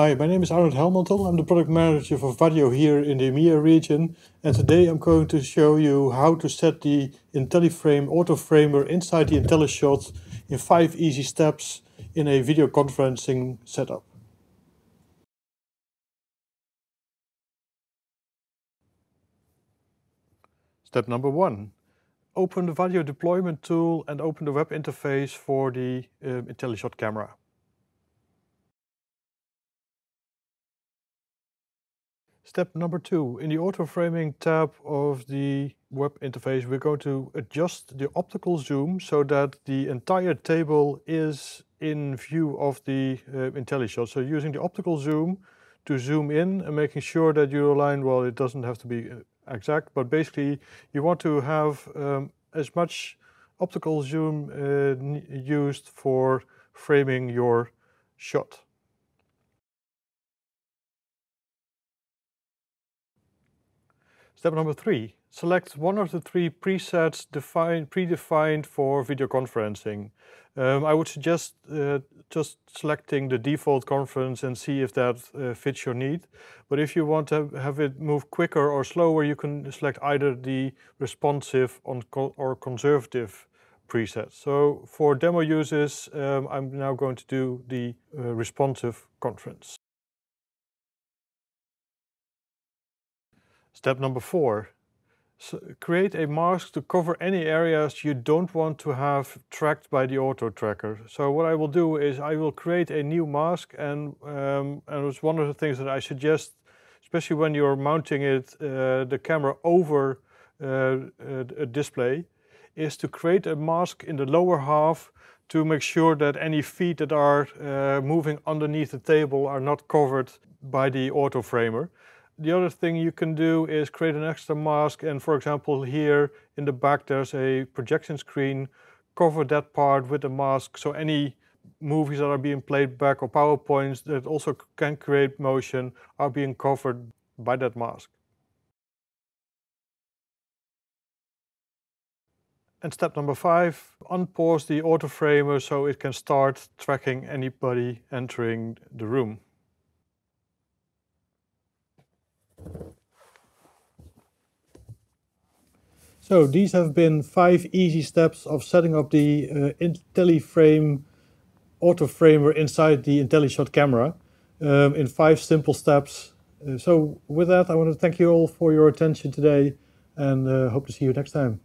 Hi, my name is Arnoud Helmantel. I'm the product manager for Vaddio here in the EMEA region. And today I'm going to show you how to set the IntelliFrame auto framer inside the IntelliShot in five easy steps in a video conferencing setup. Step number one, open the Vaddio deployment tool and open the web interface for the um, IntelliShot camera. Step number two, in the auto framing tab of the web interface, we're going to adjust the optical zoom so that the entire table is in view of the uh, IntelliShot. So using the optical zoom to zoom in and making sure that you align, well, it doesn't have to be uh, exact, but basically you want to have um, as much optical zoom uh, used for framing your shot. Step number three, select one of the three presets defined, predefined for video conferencing. Um, I would suggest uh, just selecting the default conference and see if that uh, fits your need. But if you want to have it move quicker or slower, you can select either the responsive or conservative preset. So for demo uses, um, I'm now going to do the uh, responsive conference. Step number four, so create a mask to cover any areas you don't want to have tracked by the auto tracker. So what I will do is I will create a new mask and, um, and it's one of the things that I suggest, especially when you're mounting it, uh, the camera over uh, a display, is to create a mask in the lower half to make sure that any feet that are uh, moving underneath the table are not covered by the auto framer the other thing you can do is create an extra mask and for example here in the back there's a projection screen cover that part with a mask so any movies that are being played back or powerpoints that also can create motion are being covered by that mask. And step number five, unpause the auto framer so it can start tracking anybody entering the room. So these have been five easy steps of setting up the uh, IntelliFrame auto framer inside the IntelliShot camera um, in five simple steps. Uh, so with that, I want to thank you all for your attention today and uh, hope to see you next time.